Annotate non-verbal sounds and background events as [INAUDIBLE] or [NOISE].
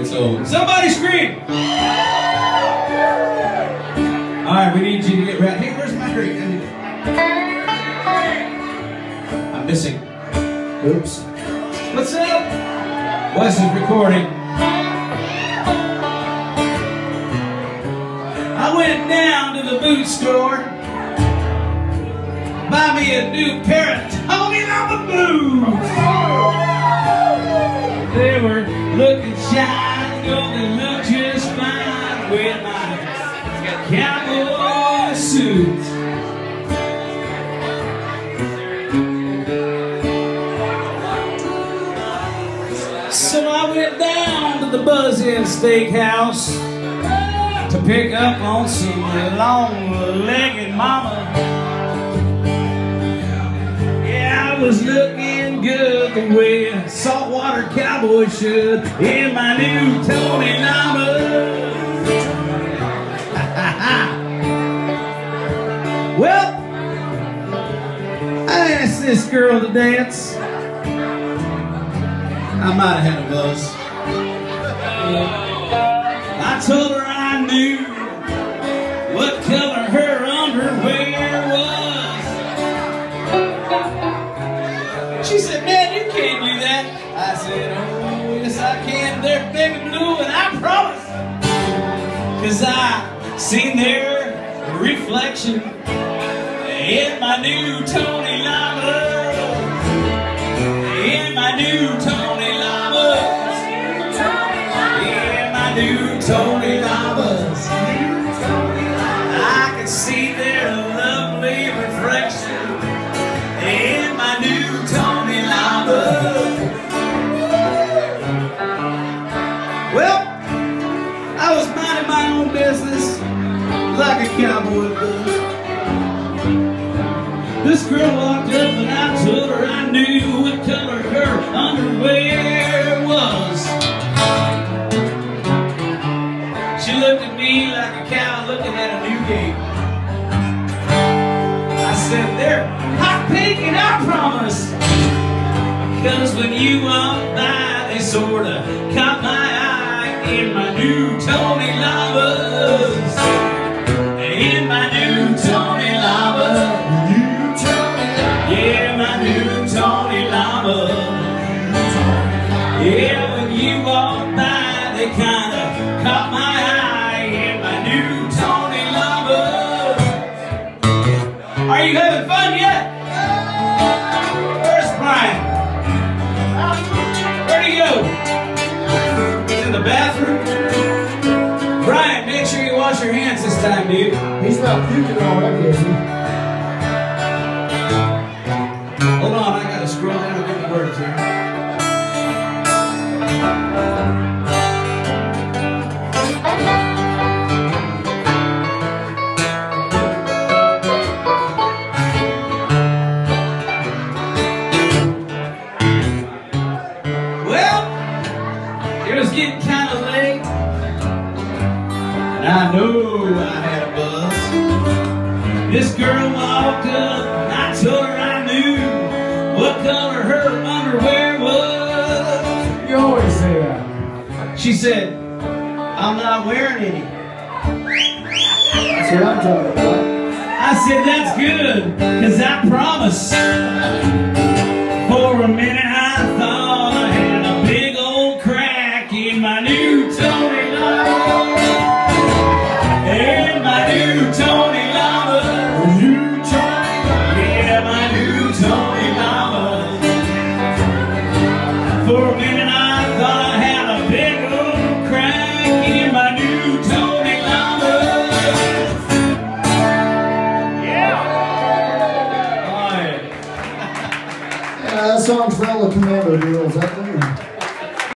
it. So somebody scream! All right, we need you to get ready. Hey, where's my drink? I'm missing. Oops. What's up? Wes is recording. I went down to the boot store, buy me a new pair of Tony Lama boots. They were looking shiny, they looked just fine with my cowboy suits. So I went down to the Buzz Inn Steakhouse to pick up on some long-legged mama. Yeah, I was looking good the way a saltwater cowboy should in my new Tony Lama. [LAUGHS] well, I asked this girl to dance. I might have had a buzz. She said, man, you can't do that. I said, oh, yes I can. They're big and blue and I promise. Cause I seen their reflection in my new Tony Lama. In my new Tony Lamas. In my new Tony Lamas. I can see like a cowboy does. This girl walked up and I told her I knew what color her underwear was. She looked at me like a cow looking at a new gate. I said, they're hot pink and I promise. Cause when you walked by, they sorta caught my eye in my new Yeah, when you walked by, they kinda caught my eye in my new Tony Lama. Are you having fun yet? Where's Brian? Where'd he go? He's in the bathroom. Brian, make sure you wash your hands this time, dude. He's not puking already, is he? I know I had a buzz. This girl walked up, and I told her I knew what color her underwear was. You always say that. She said, I'm not wearing any. That's what I'm talking about. I said, that's good, because I promise. For a minute I thought I had a big old crack in my new Tony Lama. Yeah. All right. Yeah, that song's the commando girls out there.